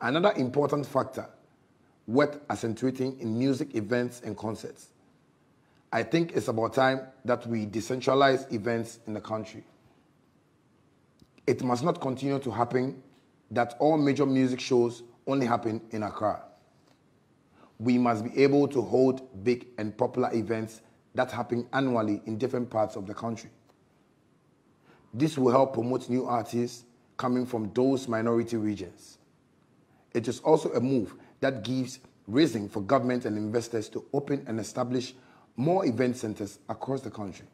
Another important factor worth accentuating in music events and concerts. I think it's about time that we decentralize events in the country. It must not continue to happen that all major music shows only happen in Accra. We must be able to hold big and popular events that happen annually in different parts of the country. This will help promote new artists coming from those minority regions. It is also a move that gives reason for government and investors to open and establish more event centers across the country.